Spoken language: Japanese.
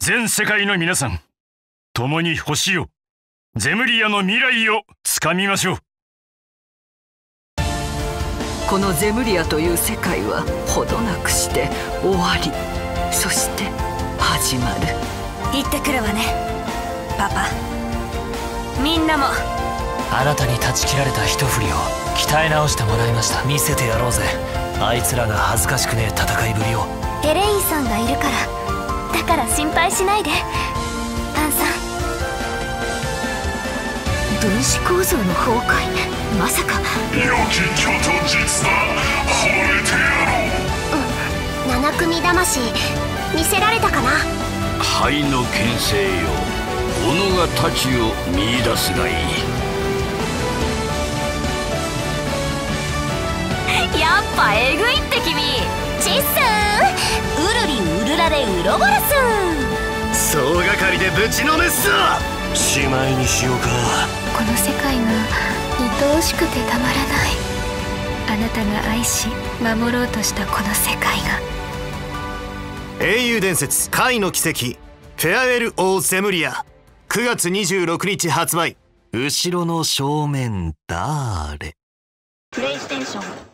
全世界の皆さん共に星をゼムリアの未来をつかみましょう。このゼムリアという世界はほどなくして終わりそして始まる。行ってくるわねパパ。みんなも。あなたに断ち切られた一振りを鍛え直してもらいました。見せてやろうぜ。あいつらが恥ずかしくねえ戦いぶりを。エレインさんがいるからしないで。アンさん。分子構造の崩壊。まさか。良き巨と実だ惚れてやろう。七組魂。見せられたかな。灰の牽制よ。己が太刀を見出すがいい。やっぱえぐいって君。チッスンウルリウルラレウロボラス総がかりでぶちのめすぞしまいにしようかこの世界が愛おしくてたまらない。あなたが愛し守ろうとしたこの世界が。英雄伝説怪の奇跡フェアウェル・オー・ゼムリア。9月26日発売。後ろの正面だーれプレイステーション